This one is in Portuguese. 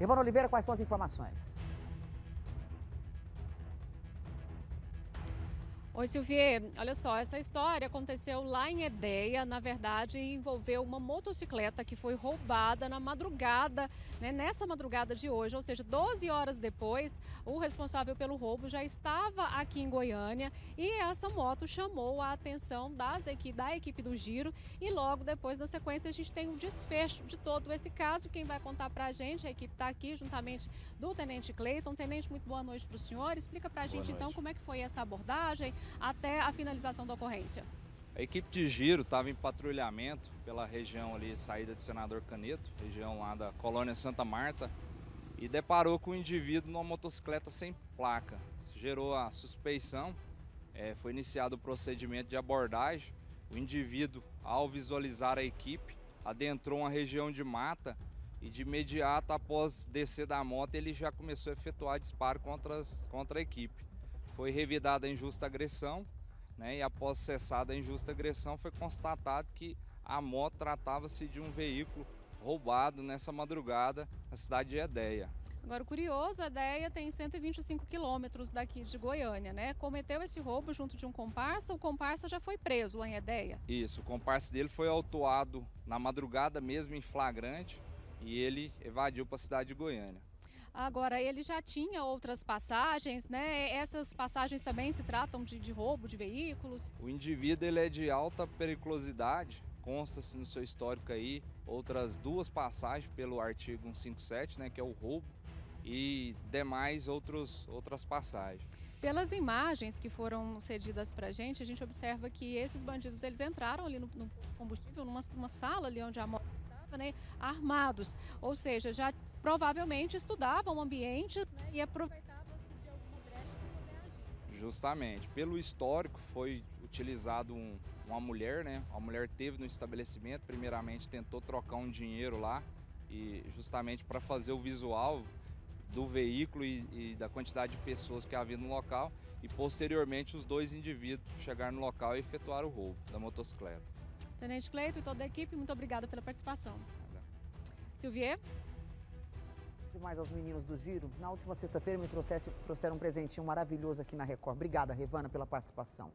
Evana Oliveira, quais são as informações? Oi, Silvia. Olha só, essa história aconteceu lá em Edeia. Na verdade, envolveu uma motocicleta que foi roubada na madrugada, né, nessa madrugada de hoje, ou seja, 12 horas depois, o responsável pelo roubo já estava aqui em Goiânia e essa moto chamou a atenção das da equipe do Giro e logo depois, na sequência, a gente tem um desfecho de todo esse caso. Quem vai contar pra gente, a equipe está aqui juntamente do Tenente Cleiton. Tenente, muito boa noite para o senhor. Explica pra gente então como é que foi essa abordagem, até a finalização da ocorrência. A equipe de giro estava em patrulhamento pela região ali, saída de Senador Caneto, região lá da colônia Santa Marta, e deparou com um indivíduo numa motocicleta sem placa. Isso gerou a suspeição, é, foi iniciado o procedimento de abordagem. O indivíduo, ao visualizar a equipe, adentrou uma região de mata e de imediato, após descer da moto, ele já começou a efetuar disparo contra, as, contra a equipe foi revidada a injusta agressão, né, e após cessada a injusta agressão foi constatado que a moto tratava-se de um veículo roubado nessa madrugada na cidade de Edéia. Agora, o curioso, a Deia tem 125 quilômetros daqui de Goiânia, né? Cometeu esse roubo junto de um comparsa, o comparsa já foi preso lá em Edeia. Isso, o comparsa dele foi autuado na madrugada mesmo em flagrante e ele evadiu para a cidade de Goiânia. Agora, ele já tinha outras passagens, né? Essas passagens também se tratam de, de roubo de veículos? O indivíduo ele é de alta periculosidade, consta-se no seu histórico aí outras duas passagens pelo artigo 157, né, que é o roubo, e demais outros, outras passagens. Pelas imagens que foram cedidas para a gente, a gente observa que esses bandidos eles entraram ali no, no combustível, numa, numa sala ali onde a moto estava, né, armados, ou seja, já provavelmente estudavam ambientes né, e aproveitavam-se de alguma brecha para poder agir. Justamente. Pelo histórico, foi utilizado um, uma mulher, né? A mulher teve no estabelecimento, primeiramente tentou trocar um dinheiro lá e justamente para fazer o visual do veículo e, e, da quantidade de pessoas que havia no local e posteriormente os dois indivíduos chegaram no local e efetuaram o roubo da motocicleta. Tenente Cleito e toda a equipe, muito obrigada pela participação. Silvier? Demais aos meninos do Giro. Na última sexta-feira me trouxeram um presentinho maravilhoso aqui na Record. Obrigada, Revana, pela participação.